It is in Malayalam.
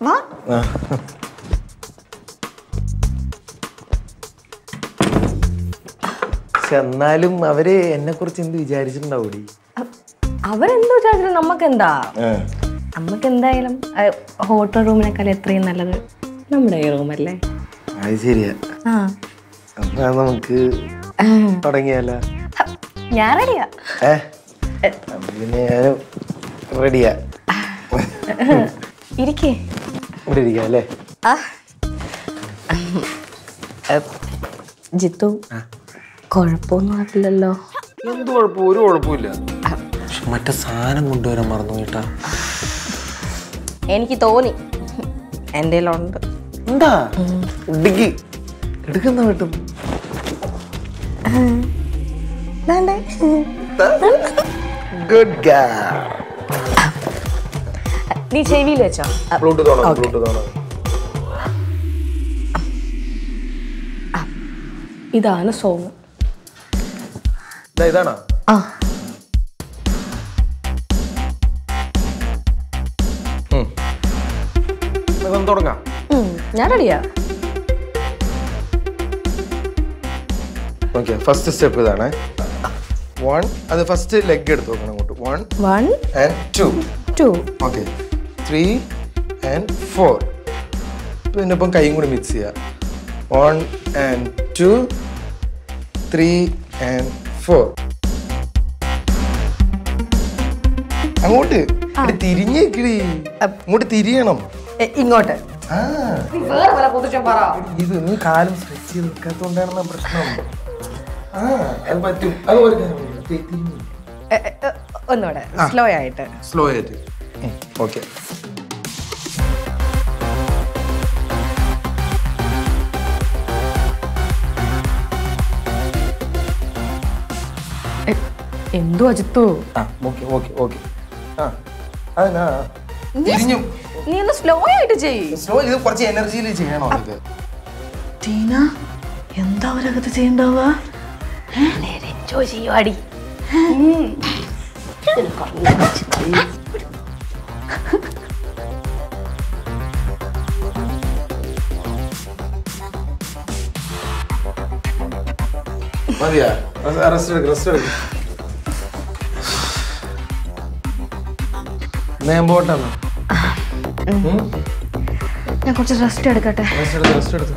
വാ. Ja. ചെന്നാലും എന്നാലും അവർ എന്നെ കുറിച്ച് എന്ത് വിചാരിച്ചിട്ടുണ്ടാവൂടി? അവരെന്ത് വിചാരിച്ചിട്ട് നമുക്ക് എന്താ നമുക്ക് എന്തായാലും ഹോട്ടൽ റൂമിനേക്കാൾ എത്രയും നല്ലത് നമ്മുടെ ഈ റൂമല്ലേ? അത് ശരിയാ. നമുക്ക് തുടങ്ങിയാലോ? ഞാൻ റെഡിയാ. പിന്നെ റെഡിയാ. ഇരിക്കേ. ഇവിടെ ഇരിക്കാം അല്ലേ? ജിത്തു കുഴപ്പമൊന്നും ആക്കില്ലല്ലോ എന്ത് കുഴപ്പം? ഒരു കുഴപ്പമില്ല മറ്റേ സാധനം കൊണ്ടുവരാൻ മറന്നു കേട്ടാ. എനിക്ക് തോന്നി. എന്റെ ഉണ്ട്? എന്താ ഉണ്ടെങ്കി എടുക്കുന്ന കിട്ടും ഗുഡ് നീ ചെവിയിൽ വെച്ചോ. ബ്ലൂടൂത്ത് ബ്ലൂടൂത്ത് ഇതാണ് സോങ്. ഇതാണോ? ആ. നമുക്ക് തുടങ്ങാം? ഉം, ഞാൻ റെഡിയാ. ഓക്കെ ഫസ്റ്റ് സ്റ്റെപ്പ് ഇതാണ്. വൺ അത് ഫസ്റ്റ് ലെഗ് എടുത്ത് നോക്കണം അങ്ങോട്ട്. One one and two two okay three and four പിന്നെ ഇപ്പം കൈയും കൂടി മിക്സ് ചെയ്യുക one and two three and four അങ്ങോട്ട്. ഇവിടെ തിരിഞ്ഞേക്കിടി. അങ്ങോട്ട് തിരിയണം. ഇങ്ങോട്ട്. ഇത് നീ കാലം സ്ട്രെച്ച് ചെയ്ത് നിൽക്കാത്തോണ്ടാണ് പ്രശ്നം. ആ അത് പറ്റും. അത് ഒന്നുകൂടെ. സ്ലോ ആയിട്ട്. സ്ലോ ആയിട്ട്. ഓക്കെ. എന്തോ അജിത്തോ? ആ ഓക്കെ ഓക്കെ ഓക്കെ. ആ അതിനാ തിരിഞ്ഞു. നീ ഒന്ന് സ്ലോ ആയിട്ട് ചെയ്യ്. സ്ലോ ഇത് കുറച്ച് എനർജിയിൽ ചെയ്യണോ ഇത്? ടീന എന്താ അവരകത്ത് ചെയ്യണ്ടാവുക എൻജോയ് ചെയ്യുവാടി. മതിയാ. റെസ്റ്റ് എടുക്ക് റെസ്റ്റ് എടുക്ക്. ഞാൻ പോട്ടെ ഞാൻ കുറച്ച് റെസ്റ്റ് എടുക്കട്ടെ. റെസ്റ്റ് എടുത്ത് റെസ്റ്റ് എടുത്ത്